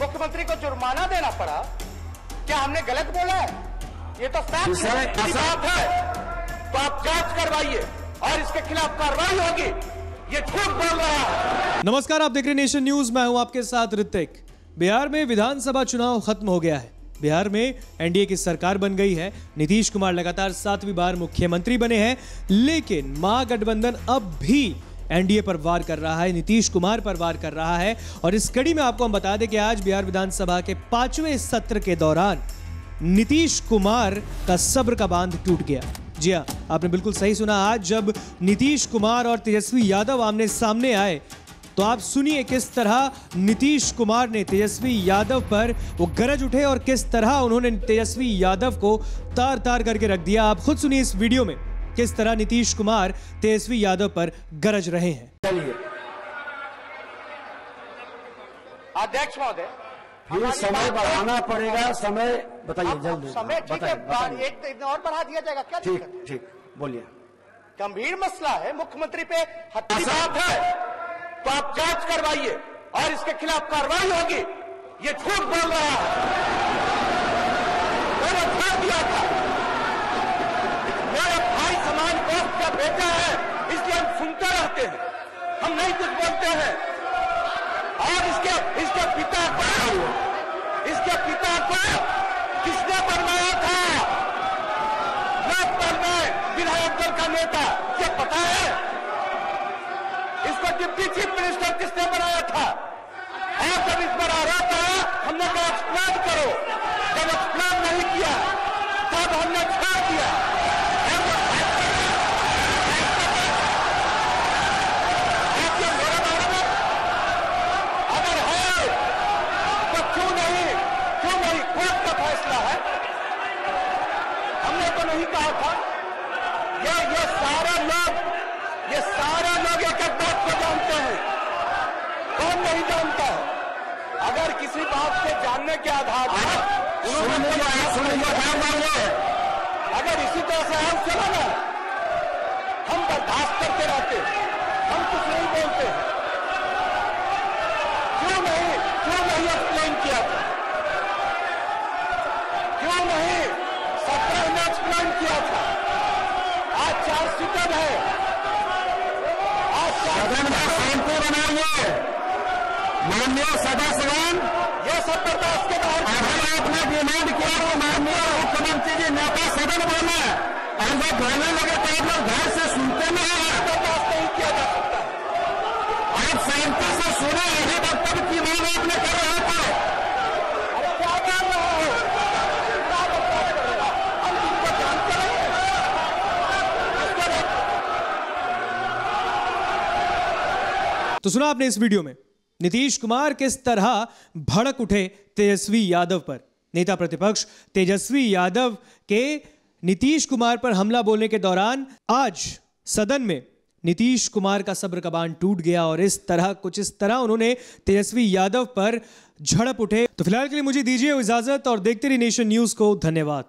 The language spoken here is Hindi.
मुख्यमंत्री को जुर्माना देना पड़ा। क्या हमने गलत बोला है? ये तो फैक्ट है है। तो आप जाँच करवाइए और इसके खिलाफ कार्रवाई होगी। ये झूठ बोल रहा है। नमस्कार आप देख रहे नेशन न्यूज़। मैं हूँ आपके साथ ऋतिक। बिहार में विधानसभा चुनाव खत्म हो गया है। बिहार में एनडीए की सरकार बन गई है। नीतीश कुमार लगातार सातवीं बार मुख्यमंत्री बने हैं। लेकिन महागठबंधन अब भी एनडीए पर वार कर रहा है, नीतीश कुमार पर वार कर रहा है। और इस कड़ी में आपको हम बता दें कि आज बिहार विधानसभा के पाँचवें सत्र के दौरान नीतीश कुमार का सब्र का बाँध टूट गया। जी हाँ आपने बिल्कुल सही सुना, आज जब नीतीश कुमार और तेजस्वी यादव आमने सामने आए तो आप सुनिए किस तरह नीतीश कुमार ने तेजस्वी यादव पर वो गरज उठे और किस तरह उन्होंने तेजस्वी यादव को तार तार करके रख दिया। आप खुद सुनिए इस वीडियो में। किस तरह नीतीश कुमार तेजस्वी यादव पर गरज रहे हैं? चलिए। अध्यक्ष महोदय हमारी समय बढ़ाना पड़ेगा समय बताइए जल्दी। समय ठीक है। एक दिन और बढ़ा दिया जाएगा क्या ठीक है? ठीक बोलिए। गंभीर मसला है मुख्यमंत्री पे हत्या है तो आप जाँच करवाइए और इसके खिलाफ कार्रवाई होगी ये झूठ बोल रहा है। मैंने दिया था। दोस्त का बेटा है, इसलिए हम सुनते रहते हैं। हम नहीं कुछ बोलते हैं। और इसके इसके पिता को, इसके पिता को किसने बनवाया था? लोकदल में विधायक दल का नेता, ये पता है? इसको डिप्टी चीफ मिनिस्टर किसने बनाया था? और जब इस पर आरोप आया हमने कहा एक्सप्लेन करो। जब एक्सप्लेन नहीं किया, तब हमने छोड़ दिया और वो आप ये मेरे बारे में अगर है तो क्यों नहीं क्यों नहीं कोर्ट का फैसला है नहीं कहा था। ये ये सारे लोग ये सारे लोग एक एक बात को जानते हैं। कौन नहीं जानता है? अगर किसी बात के जानने के आधार पर उन्होंने अगर इसी तरह से हम चला ना हम बर्दाश्त करते रहते हैं। हम कुछ नहीं बोलते हैं। क्यों नहीं क्यों नहीं एक्सप्लेन किया था क्यों नहीं सत्रह में एक्सप्लेन किया था आज चार सीटेड है आज चार सदन में शांति बनाइए माननीय सदस्यगण ये सब बर्दाश्त के बाहर अगर आपने डिमांड किया वो माननीय मुख्यमंत्री जी नेता सदन बोले और जब बोलने लगे तो आप लोग घर से सुनते नहीं हैं। बर्दाश्त नहीं किया जा सकता। आप शांति से सुने यही वक्तव्य की मांग आपने कर रहे थे। तो सुना आपने इस वीडियो में? नीतीश कुमार किस तरह भड़क उठे तेजस्वी यादव पर? नेता प्रतिपक्ष तेजस्वी यादव के नीतीश कुमार पर हमला बोलने के दौरान आज सदन में नीतीश कुमार का सब्र का बाँध टूट गया और इस तरह, कुछ इस तरह उन्होंने तेजस्वी यादव पर झड़प उठे। तो फ़िलहाल के लिए मुझे दीजिए इजाज़त और देखते रहिए नेशन न्यूज़ को। धन्यवाद।